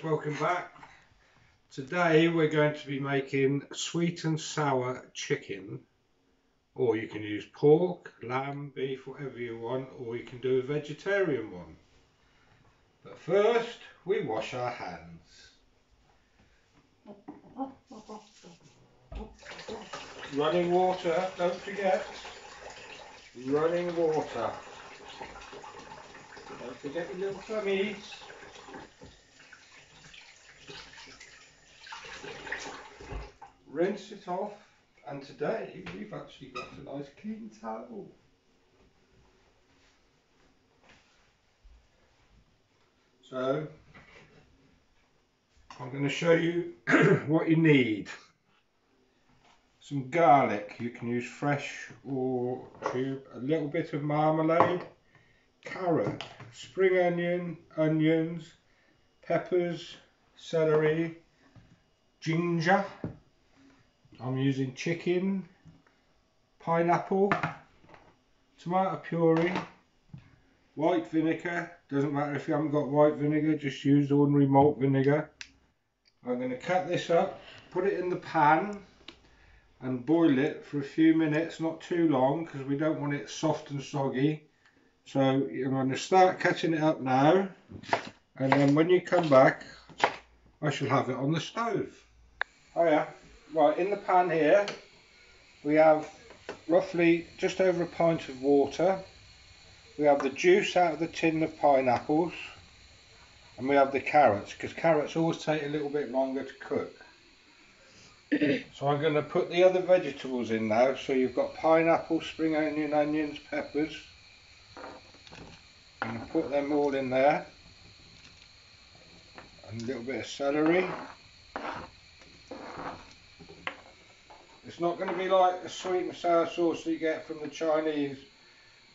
Welcome back. Today we're going to be making sweet and sour chicken or you can use pork, lamb, beef, whatever you want or you can do a vegetarian one. But first we wash our hands. Running water, don't forget. Running water. Don't forget your little tummies. Rinse it off and today we've actually got a nice clean towel. So I'm going to show you what you need. Some garlic, you can use fresh or tube, a little bit of marmalade, carrot, spring onion, onions, peppers, celery, ginger, I'm using chicken, pineapple, tomato puree, white vinegar, doesn't matter if you haven't got white vinegar, just use ordinary malt vinegar. I'm going to cut this up, put it in the pan and boil it for a few minutes, not too long because we don't want it soft and soggy. So I'm going to start cutting it up now and then when you come back I shall have it on the stove. Oh yeah. Right, in the pan here, we have roughly just over a pint of water. We have the juice out of the tin of pineapples. And we have the carrots, because carrots always take a little bit longer to cook. so I'm going to put the other vegetables in now. So you've got pineapple, spring onion, onions, peppers. I'm going to put them all in there. And a little bit of celery. It's not going to be like the sweet and sour sauce you get from the Chinese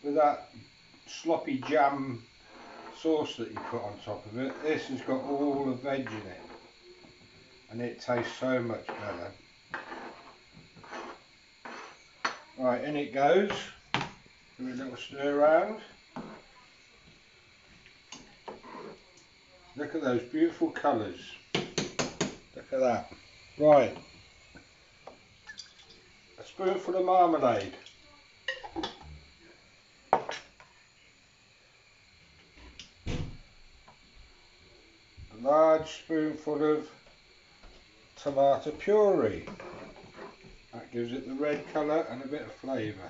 with that sloppy jam sauce that you put on top of it. This has got all the veg in it and it tastes so much better. Right, in it goes. Give it a little stir around. Look at those beautiful colours. Look at that. Right, spoonful of marmalade. A large spoonful of tomato puree. That gives it the red colour and a bit of flavour.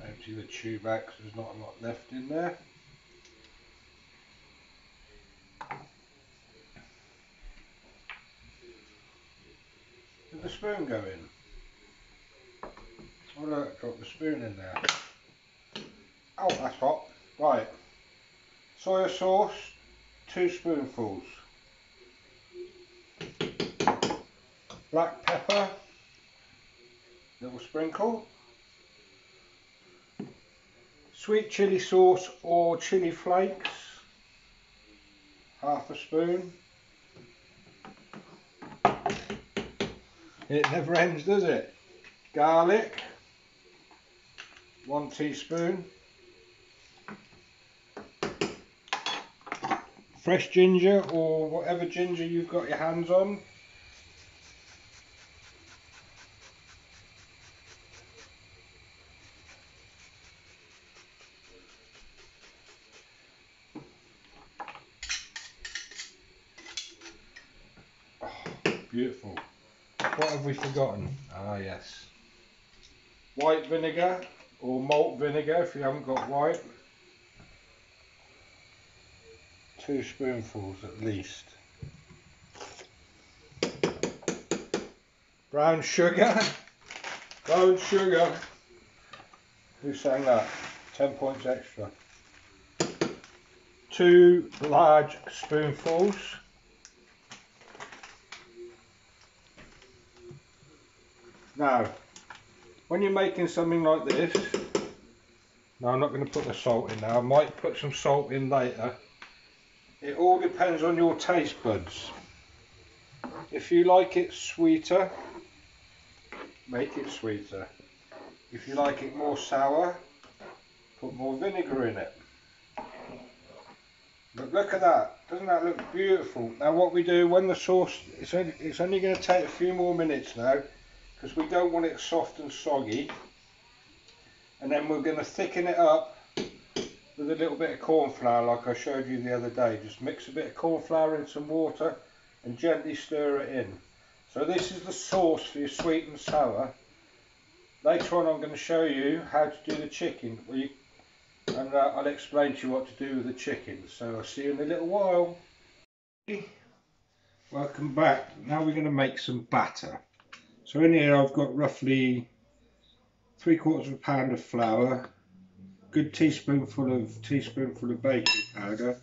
Empty the tube out because there's not a lot left in there. Did the spoon go in? Oh look, drop the spoon in there. Oh, that's hot. Right. Soya sauce, two spoonfuls. Black pepper, little sprinkle. Sweet chili sauce or chili flakes, half a spoon. It never ends, does it? Garlic, one teaspoon. Fresh ginger or whatever ginger you've got your hands on. Beautiful. What have we forgotten? Ah yes. White vinegar or malt vinegar if you haven't got white. Two spoonfuls at least. Brown sugar. Brown sugar. Who sang that? 10 points extra. Two large spoonfuls. Now, when you're making something like this, now I'm not going to put the salt in now, I might put some salt in later. It all depends on your taste buds. If you like it sweeter, make it sweeter. If you like it more sour, put more vinegar in it. But look at that. Doesn't that look beautiful? Now what we do when the sauce, it's only, it's only going to take a few more minutes now because we don't want it soft and soggy. And then we're going to thicken it up with a little bit of corn flour like I showed you the other day. Just mix a bit of corn flour in some water and gently stir it in. So this is the sauce for your sweet and sour. Later on I'm going to show you how to do the chicken. You, and uh, I'll explain to you what to do with the chicken. So I'll see you in a little while. Welcome back. Now we're going to make some batter. So in here I've got roughly three quarters of a pound of flour, good teaspoonful of teaspoonful of baking powder,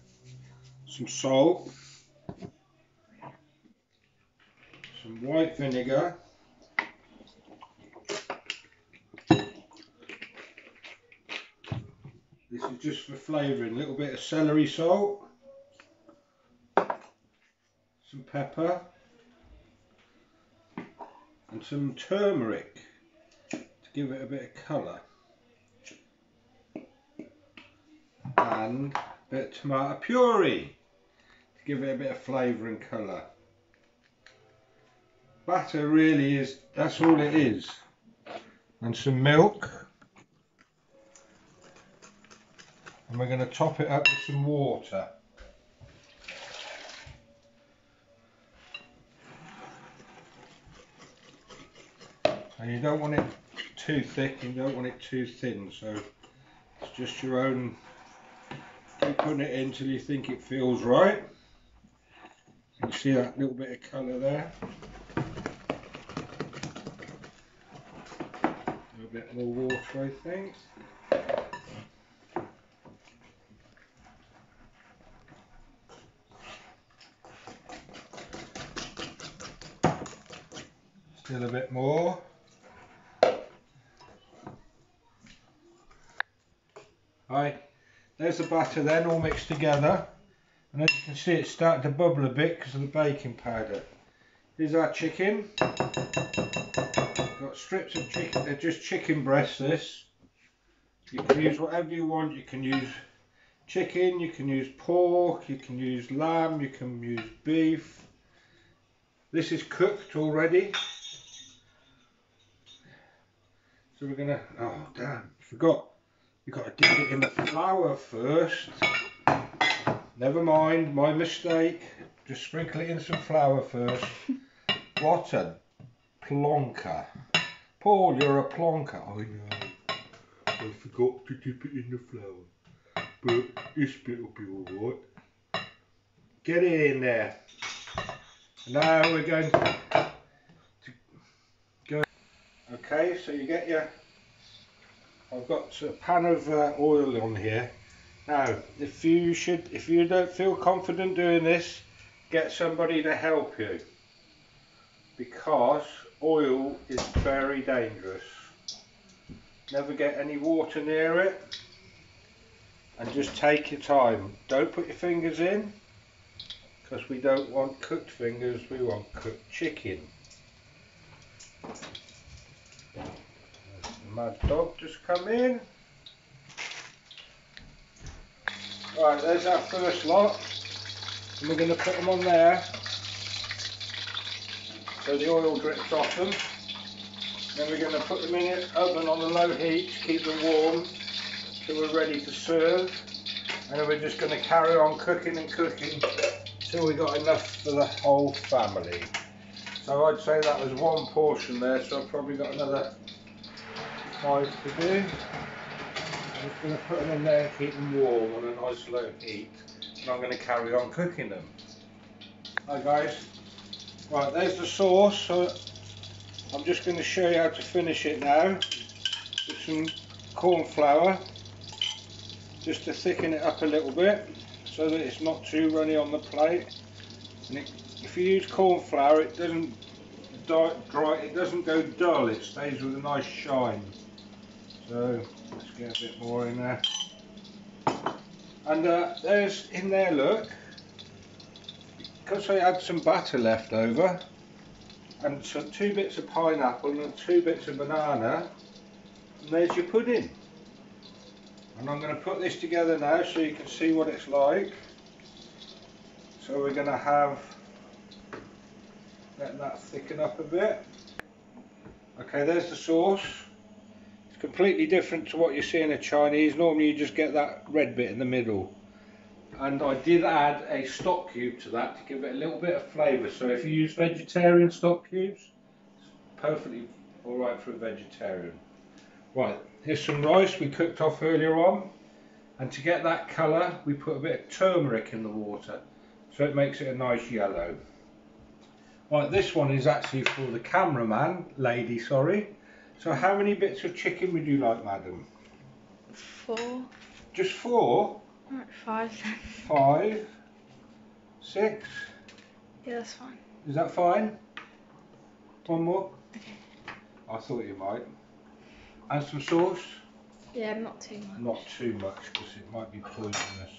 some salt, some white vinegar, this is just for flavouring, a little bit of celery salt, some pepper and some turmeric to give it a bit of colour. and a bit of tomato puree to give it a bit of flavour and colour. Batter really is, that's all it is. And some milk. And we're going to top it up with some water. And you don't want it too thick, you don't want it too thin, so it's just your own keep putting it in until you think it feels right. You see that little bit of colour there. A bit more water, I think. Still a bit more. There's the batter then all mixed together. And as you can see it's starting to bubble a bit because of the baking powder. Here's our chicken. Got strips of chicken, they're uh, just chicken breasts this. You can use whatever you want, you can use chicken, you can use pork, you can use lamb, you can use beef. This is cooked already. So we're gonna, oh damn, forgot You've got to dip it in the flour first. Never mind, my mistake. Just sprinkle it in some flour first. What a plonker. Paul, you're a plonker. I know. I forgot to dip it in the flour. But this bit will be alright. Get it in there. Now we're going to, to go. Okay, so you get your I've got a pan of uh, oil on here. Now, if you should, if you don't feel confident doing this, get somebody to help you because oil is very dangerous. Never get any water near it and just take your time. Don't put your fingers in because we don't want cooked fingers, we want cooked chicken. Dog just come in. Right, there's our first lot. And we're going to put them on there. So the oil drips off them. Then we're going to put them in the oven on the low heat to keep them warm till we're ready to serve. And then we're just going to carry on cooking and cooking till we got enough for the whole family. So I'd say that was one portion there, so I've probably got another five to do. I'm just going to put them in there keep them warm on a nice low heat. And I'm going to carry on cooking them. Hi guys. Right, there's the sauce. So I'm just going to show you how to finish it now. With some corn flour. Just to thicken it up a little bit. So that it's not too runny on the plate. And it, if you use corn flour, it doesn't dry, it doesn't go dull, it stays with a nice shine. So let's get a bit more in there. And uh, there's in there, look, because I had some butter left over, and some two bits of pineapple and two bits of banana, and there's your pudding. And I'm going to put this together now so you can see what it's like. So we're going to have, let that thicken up a bit. Okay, there's the sauce. Completely different to what you see in a Chinese. Normally you just get that red bit in the middle. And I did add a stock cube to that to give it a little bit of flavour. So if you use vegetarian stock cubes, it's perfectly alright for a vegetarian. Right, here's some rice we cooked off earlier on. And to get that colour, we put a bit of turmeric in the water. So it makes it a nice yellow. Right, this one is actually for the cameraman, lady, sorry. So how many bits of chicken would you like, madam? Four. Just four? Five then. Five? Six? Yeah, that's fine. Is that fine? One more? Okay. I thought you might. And some sauce? Yeah, not too much. Not too much because it might be poisonous.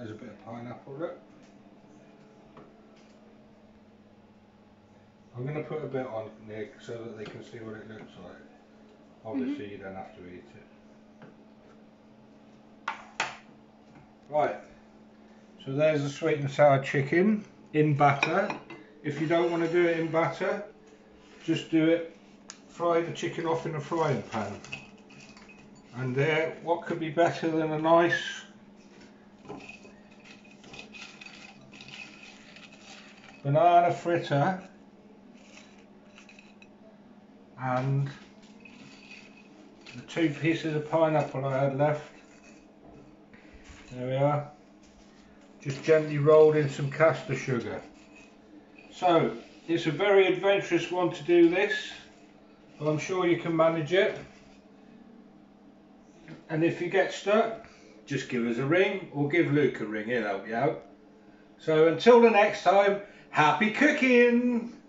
There's a bit of pineapple look. I'm going to put a bit on Nick so that they can see what it looks like. Obviously mm-hmm. you don't have to eat it. Right, so there's the sweet and sour chicken in batter. If you don't want to do it in batter, just do it, fry the chicken off in a frying pan. And there, what could be better than a nice banana fritter and the two pieces of pineapple I had left. There we are. Just gently rolled in some caster sugar. So, it's a very adventurous one to do this, but I'm sure you can manage it. And if you get stuck, just give us a ring or give Luke a ring, he'll help you out. So until the next time, happy cooking!